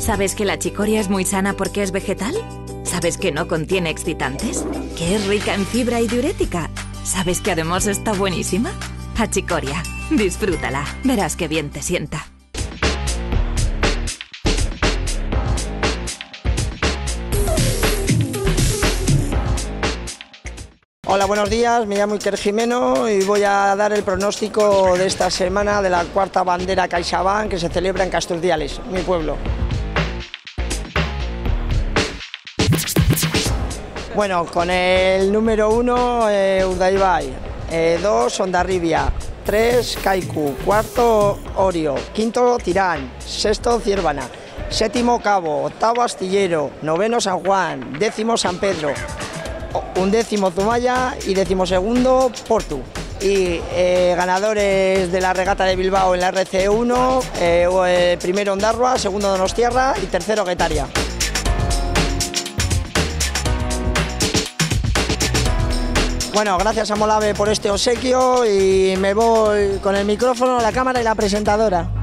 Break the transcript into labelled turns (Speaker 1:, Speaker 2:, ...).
Speaker 1: ¿Sabes que la chicoria es muy sana porque es vegetal? ¿Sabes que no contiene excitantes? ¿Que es rica en fibra y diurética? ¿Sabes que además está buenísima? Achicoria, disfrútala, verás qué bien te sienta.
Speaker 2: Hola, buenos días. Me llamo Iker Jimeno y voy a dar el pronóstico de esta semana de la cuarta bandera CaixaBank que se celebra en Casturdiales, mi pueblo. Bueno, con el número uno, eh, Urdaibai. Eh, dos, Ondarribia. Tres, Kaiku. Cuarto, Orio. Quinto, Tirán. Sexto, Ciervana. Séptimo, Cabo. Octavo, Astillero. Noveno, San Juan. Décimo, San Pedro un décimo Zumaya y décimo segundo Portu. Y eh, ganadores de la regata de Bilbao en la RC1, eh, primero Ondarroa, segundo Donostierra y tercero Guetaria. Bueno, gracias a Molave por este obsequio y me voy con el micrófono, la cámara y la presentadora.